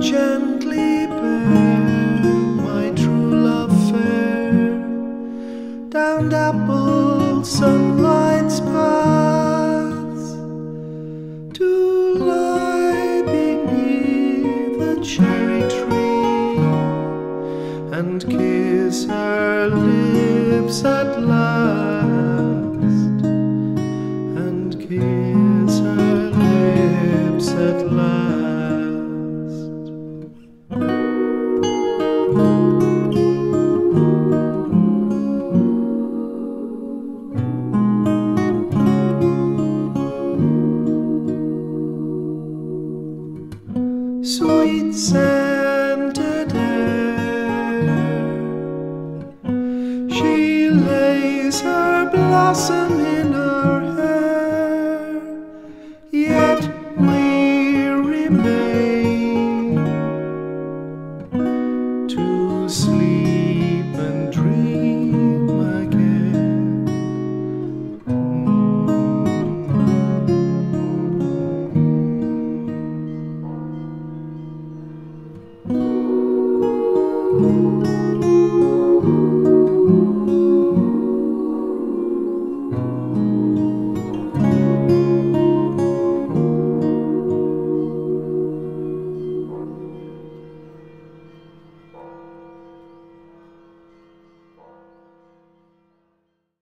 gently bear my true love fair. Down dappled sunlight's paths to lie beneath the cherry tree and kiss her lips at last Sweet-scented air, She lays her blossom in her hair, yet we remain to sleep.